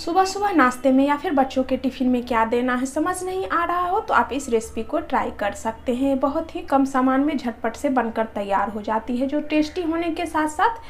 सुबह सुबह नाश्ते में या फिर बच्चों के टिफ़िन में क्या देना है समझ नहीं आ रहा हो तो आप इस रेसिपी को ट्राई कर सकते हैं। बहुत ही कम सामान में झटपट से बनकर तैयार हो जाती है, जो टेस्टी होने के साथ साथ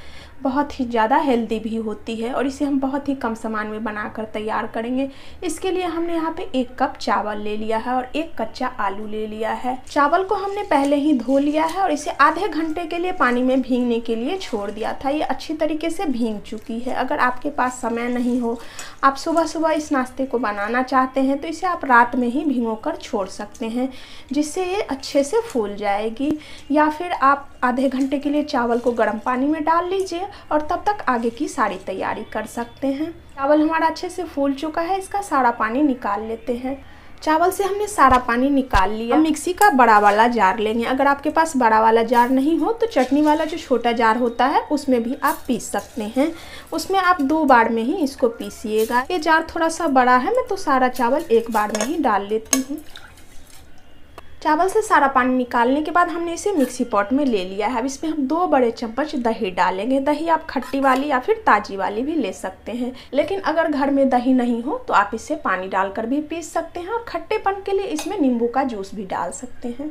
बहुत ही ज़्यादा हेल्दी भी होती है और इसे हम बहुत ही कम सामान में बनाकर तैयार करेंगे। इसके लिए हमने यहाँ पे एक कप चावल ले लिया है और एक कच्चा आलू ले लिया है। चावल को हमने पहले ही धो लिया है और इसे आधे घंटे के लिए पानी में भींगने के लिए छोड़ दिया था। ये अच्छी तरीके से भींग चुकी है। अगर आपके पास समय नहीं हो आप सुबह सुबह इस नाश्ते को बनाना चाहते हैं तो इसे आप रात में ही भिगो कर छोड़ सकते हैं, जिससे ये अच्छे से फूल जाएगी। या फिर आप आधे घंटे के लिए चावल को गर्म पानी में डाल लीजिए और तब तक आगे की सारी तैयारी कर सकते हैं। चावल हमारा अच्छे से फूल चुका है, इसका सारा पानी निकाल लेते हैं। चावल से हमने सारा पानी निकाल लिया। मिक्सी का बड़ा वाला जार लेंगे। अगर आपके पास बड़ा वाला जार नहीं हो तो चटनी वाला जो छोटा जार होता है, उसमें भी आप पीस सकते हैं। उसमें आप दो बार में ही इसको पीसिएगा। ये जार थोड़ा सा बड़ा है, मैं तो सारा चावल एक बार में ही डाल लेती हूँ। चावल से सारा पानी निकालने के बाद हमने इसे मिक्सी पॉट में ले लिया है। अब इसमें हम दो बड़े चम्मच दही डालेंगे। दही आप खट्टी वाली या फिर ताज़ी वाली भी ले सकते हैं। लेकिन अगर घर में दही नहीं हो तो आप इसे पानी डालकर भी पीस सकते हैं और खट्टेपन के लिए इसमें नींबू का जूस भी डाल सकते हैं।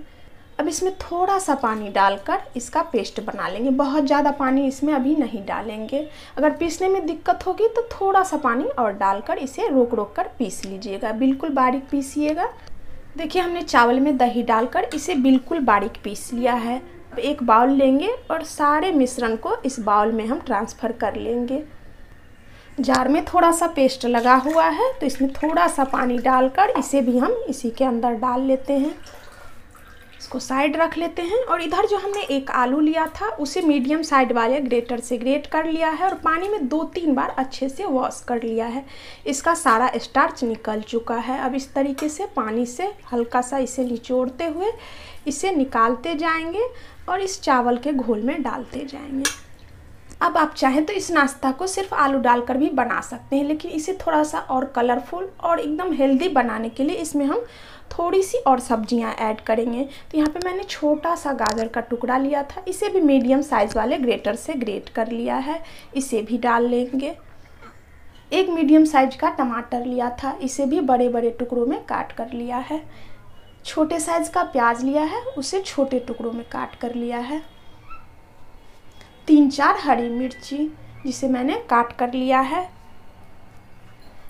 अब इसमें थोड़ा सा पानी डालकर इसका पेस्ट बना लेंगे। बहुत ज़्यादा पानी इसमें अभी नहीं डालेंगे। अगर पीसने में दिक्कत होगी तो थोड़ा सा पानी और डालकर इसे रोक रोक कर पीस लीजिएगा। बिल्कुल बारीक पीसिएगा। देखिए, हमने चावल में दही डालकर इसे बिल्कुल बारीक पीस लिया है। एक बाउल लेंगे और सारे मिश्रण को इस बाउल में हम ट्रांसफ़र कर लेंगे। जार में थोड़ा सा पेस्ट लगा हुआ है तो इसमें थोड़ा सा पानी डालकर इसे भी हम इसी के अंदर डाल लेते हैं। इसको साइड रख लेते हैं और इधर जो हमने एक आलू लिया था, उसे मीडियम साइड वाले ग्रेटर से ग्रेट कर लिया है और पानी में दो तीन बार अच्छे से वॉश कर लिया है। इसका सारा स्टार्च निकल चुका है। अब इस तरीके से पानी से हल्का सा इसे निचोड़ते हुए इसे निकालते जाएँगे और इस चावल के घोल में डालते जाएँगे। अब आप चाहें तो इस नाश्ता को सिर्फ़ आलू डालकर भी बना सकते हैं, लेकिन इसे थोड़ा सा और कलरफुल और एकदम हेल्दी बनाने के लिए इसमें हम थोड़ी सी और सब्ज़ियाँ ऐड करेंगे। तो यहाँ पे मैंने छोटा सा गाजर का टुकड़ा लिया था, इसे भी मीडियम साइज़ वाले ग्रेटर से ग्रेट कर लिया है, इसे भी डाल लेंगे। एक मीडियम साइज़ का टमाटर लिया था, इसे भी बड़े बड़े टुकड़ों में काट कर लिया है। छोटे साइज़ का प्याज लिया है, उसे छोटे टुकड़ों में काट कर लिया है। तीन चार हरी मिर्ची जिसे मैंने काट कर लिया है।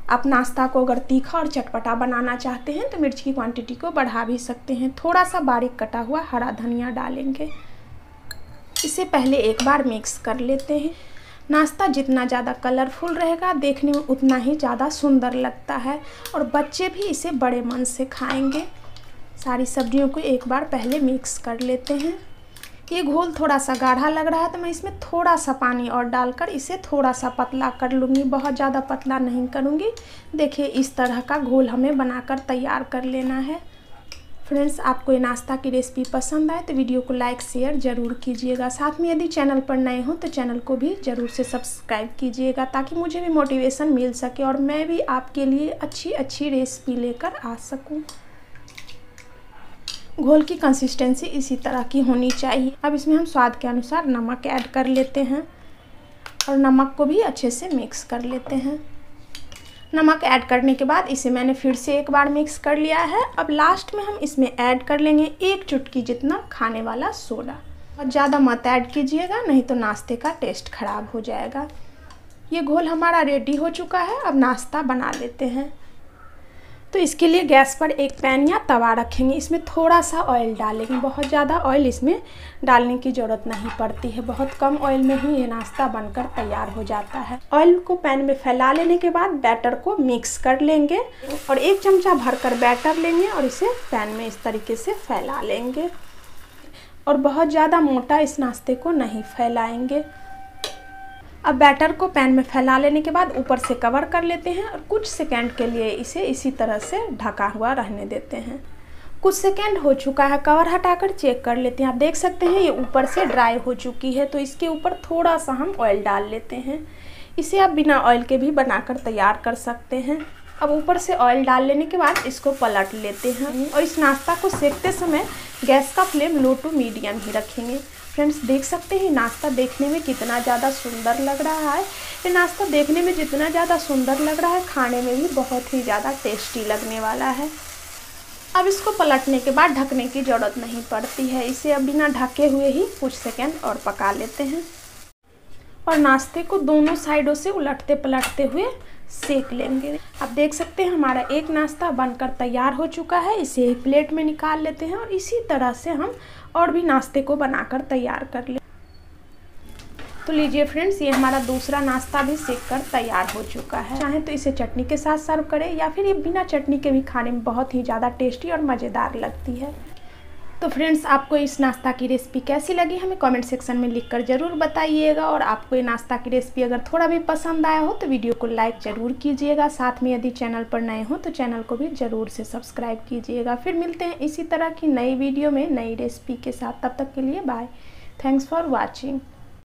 आप नाश्ता को अगर तीखा और चटपटा बनाना चाहते हैं तो मिर्च की क्वांटिटी को बढ़ा भी सकते हैं। थोड़ा सा बारीक कटा हुआ हरा धनिया डालेंगे। इसे पहले एक बार मिक्स कर लेते हैं। नाश्ता जितना ज़्यादा कलरफुल रहेगा, देखने में उतना ही ज़्यादा सुंदर लगता है और बच्चे भी इसे बड़े मन से खाएँगे। सारी सब्जियों को एक बार पहले मिक्स कर लेते हैं। ये घोल थोड़ा सा गाढ़ा लग रहा है तो मैं इसमें थोड़ा सा पानी और डालकर इसे थोड़ा सा पतला कर लूँगी। बहुत ज़्यादा पतला नहीं करूँगी। देखिए, इस तरह का घोल हमें बनाकर तैयार कर लेना है। फ्रेंड्स, आपको ये नाश्ता की रेसिपी पसंद आए तो वीडियो को लाइक, शेयर ज़रूर कीजिएगा। साथ में यदि चैनल पर नए हो तो चैनल को भी ज़रूर से सब्सक्राइब कीजिएगा ताकि मुझे भी मोटिवेशन मिल सके और मैं भी आपके लिए अच्छी अच्छी रेसिपी लेकर आ सकूँ। घोल की कंसिस्टेंसी इसी तरह की होनी चाहिए। अब इसमें हम स्वाद के अनुसार नमक ऐड कर लेते हैं और नमक को भी अच्छे से मिक्स कर लेते हैं। नमक ऐड करने के बाद इसे मैंने फिर से एक बार मिक्स कर लिया है। अब लास्ट में हम इसमें ऐड कर लेंगे एक चुटकी जितना खाने वाला सोडा और ज़्यादा मत ऐड कीजिएगा, नहीं तो नाश्ते का टेस्ट ख़राब हो जाएगा। ये घोल हमारा रेडी हो चुका है, अब नाश्ता बना लेते हैं। तो इसके लिए गैस पर एक पैन या तवा रखेंगे। इसमें थोड़ा सा ऑयल डालेंगे। बहुत ज़्यादा ऑयल इसमें डालने की ज़रूरत नहीं पड़ती है। बहुत कम ऑयल में ही ये नाश्ता बनकर तैयार हो जाता है। ऑयल को पैन में फैला लेने के बाद बैटर को मिक्स कर लेंगे और एक चमचा भरकर बैटर लेंगे और इसे पैन में इस तरीके से फैला लेंगे। और बहुत ज़्यादा मोटा इस नाश्ते को नहीं फैलाएँगे। अब बैटर को पैन में फैला लेने के बाद ऊपर से कवर कर लेते हैं और कुछ सेकेंड के लिए इसे इसी तरह से ढका हुआ रहने देते हैं। कुछ सेकेंड हो चुका है, कवर हटाकर चेक कर लेते हैं। आप देख सकते हैं ये ऊपर से ड्राई हो चुकी है तो इसके ऊपर थोड़ा सा हम ऑयल डाल लेते हैं। इसे आप बिना ऑयल के भी बनाकर तैयार कर सकते हैं। अब ऊपर से ऑयल डाल लेने के बाद इसको पलट लेते हैं और इस नाश्ता को सेकते समय गैस का फ्लेम लो टू मीडियम ही रखेंगे। फ्रेंड्स, देख सकते हैं नाश्ता देखने में कितना ज़्यादा सुंदर लग रहा है। ये नाश्ता देखने में जितना ज़्यादा सुंदर लग रहा है, खाने में भी बहुत ही ज़्यादा टेस्टी लगने वाला है। अब इसको पलटने के बाद ढकने की ज़रूरत नहीं पड़ती है। इसे अब बिना ढके हुए ही कुछ सेकेंड और पका लेते हैं। और नाश्ते को दोनों साइडों से उलटते पलटते हुए सेक लेंगे। आप देख सकते हैं, हमारा एक नाश्ता बनकर तैयार हो चुका है। इसे एक प्लेट में निकाल लेते हैं और इसी तरह से हम और भी नाश्ते को बनाकर तैयार कर ले। तो लीजिए फ्रेंड्स, ये हमारा दूसरा नाश्ता भी सेक कर तैयार हो चुका है। चाहे तो इसे चटनी के साथ सर्व करें या फिर ये बिना चटनी के भी खाने में बहुत ही ज़्यादा टेस्टी और मज़ेदार लगती है। तो फ्रेंड्स, आपको इस नाश्ता की रेसिपी कैसी लगी हमें कमेंट सेक्शन में लिखकर ज़रूर बताइएगा और आपको ये नाश्ता की रेसिपी अगर थोड़ा भी पसंद आया हो तो वीडियो को लाइक ज़रूर कीजिएगा। साथ में यदि चैनल पर नए हो तो चैनल को भी ज़रूर से सब्सक्राइब कीजिएगा। फिर मिलते हैं इसी तरह की नई वीडियो में नई रेसिपी के साथ। तब तक के लिए बाय थैंक्स फॉर वॉचिंग